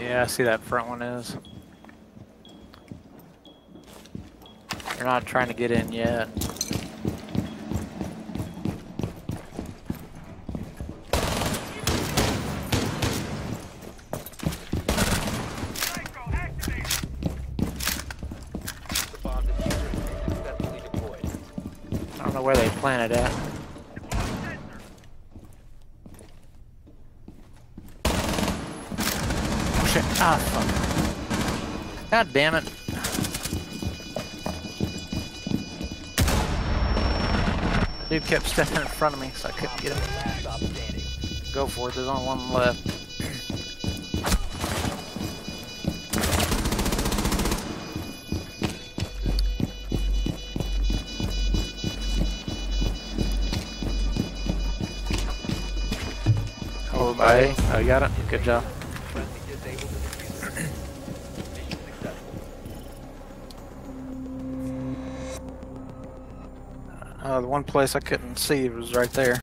Yeah, I see that front one is. They're not trying to get in yet. I don't know where they planted at. Shit. Ah, fuck. God damn it. Dude kept stepping in front of me, so I couldn't get him. Last stop standing. Go for it, there's only one left. Over by A. Oh, you got it? Good job. The. Mission successful. Uh, the one place I couldn't see was right there.